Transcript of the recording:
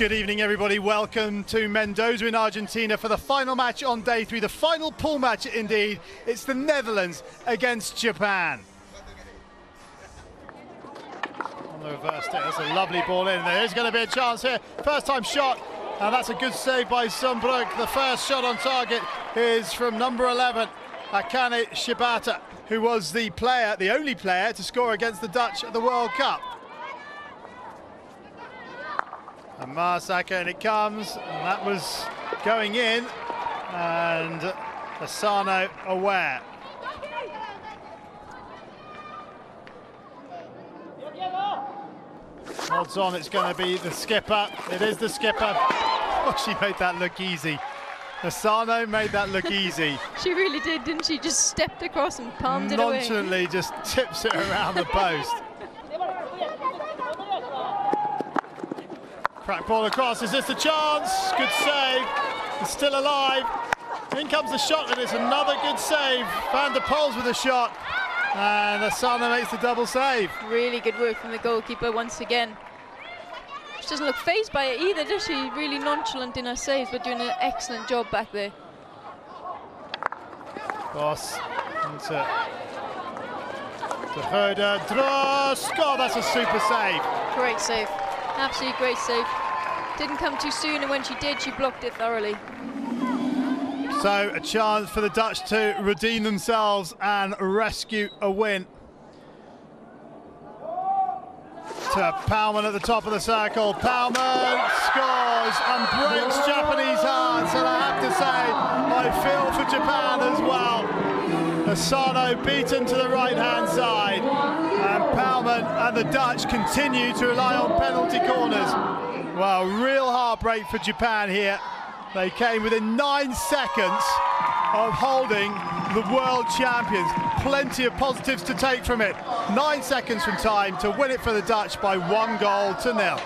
Good evening, everybody. Welcome to Mendoza in Argentina for the final match on day three, the final pool match indeed. It's the Netherlands against Japan. On the reverse that's a lovely ball in. There is going to be a chance here. First time shot, and that's a good save by Sombroek. The first shot on target is from number 11, Akane Shibata, who was the player, the only player to score against the Dutch at the World Cup. And Maasakker, and it comes, and that was going in, and Asano aware. Odds on it's going to be the skipper. It is the skipper. Oh, she made that look easy. Asano made that look easy. she really did, didn't she? Just stepped across and palmed it away. Nonchalantly just tips it around the post. Crack ball across, is this the chance? Good save, it's still alive. In comes the shot and it's another good save. Van der Pols with a shot. And Asano makes the double save. Really good work from the goalkeeper once again. She doesn't look fazed by it either, does she? Really nonchalant in her saves, but doing an excellent job back there. Bos into De Goede Drost. Oh, that's a super save. Great save. Absolutely great save. Didn't come too soon, and when she did, she blocked it thoroughly. So a chance for the Dutch to redeem themselves and rescue a win. To Paumen at the top of the circle. Paumen scores and breaks Japanese hearts. And I have to say, I feel for Japan as well. Asano beaten to the right-hand side. And and the Dutch continue to rely on penalty corners. Well, real heartbreak for Japan here. They came within nine seconds of holding the world champions. Plenty of positives to take from it. Nine seconds from time to win it for the Dutch by one goal to nil.